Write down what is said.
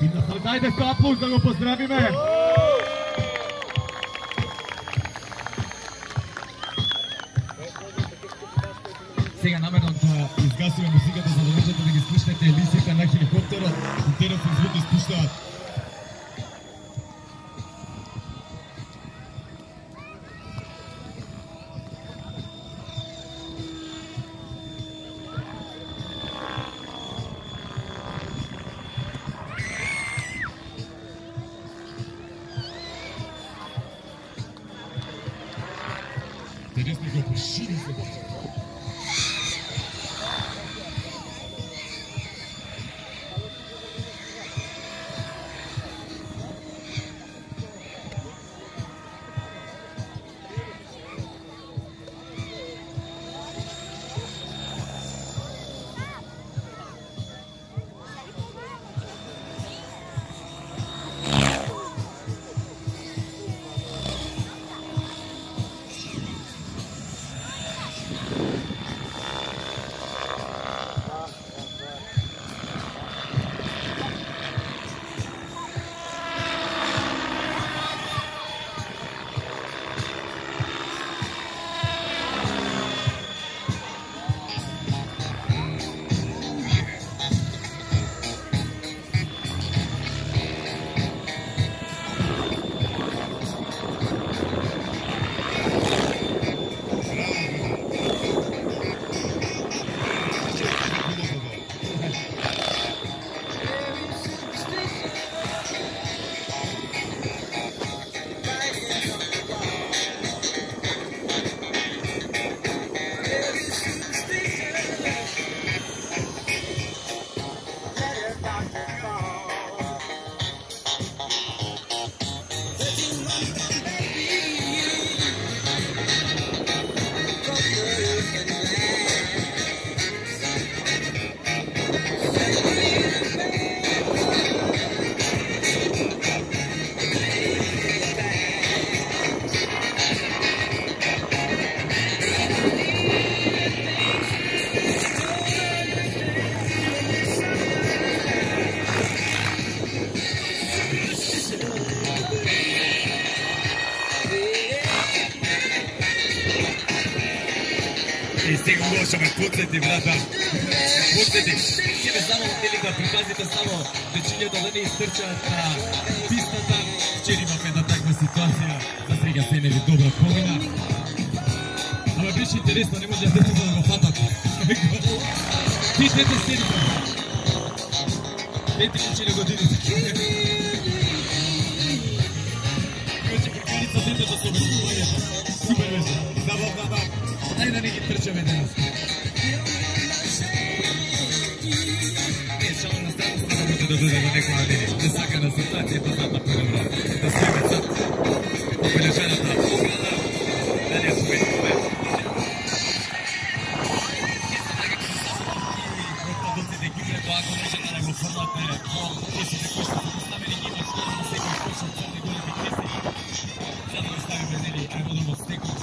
Дајте со аплуз да го поздравиме. Сега намерно да изгасиме музиката за да можете да ги слушнете лисите на хеликоптерот. Интересен да They just need to pursue this. И сега го ќе ме подсети, брата. Подсети. Ќе ме само дели да припазите само дечињето да не истрчаат на пистата. Вчера имавме една таква ситуација, за сега се не ви добра помина. Ама беше интересно, не може да да го фатат. Ти Тишете седите. Дете кучине годините. Иначе приканица детето со обезумувањето. Escucha, mi Thank you.